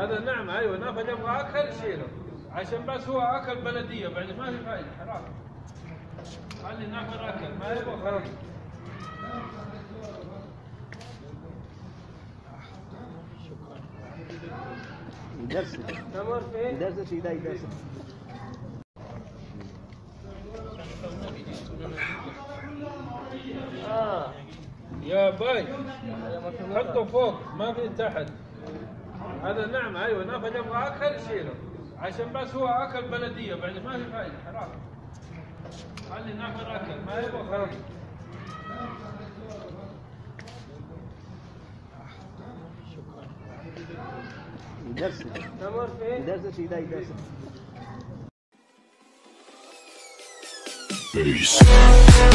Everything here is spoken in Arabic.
هذا نعم أيوه نافذ يبغى اكل شيله عشان بس هو أكل بلدية بعد ما في فايدة حرام. خلي نافذ أكل ما يبغى خلاص آه. يا باي حطه فوق ما في تحت. هذا نعم أيوه نافذ يبغى أكل شيله عشان بس هو أكل بلدية بعد ما في فايدة حرام خلي نافذ أكل ما يبغى خلاص فين؟ يدرسك إذا يدرسك Peace.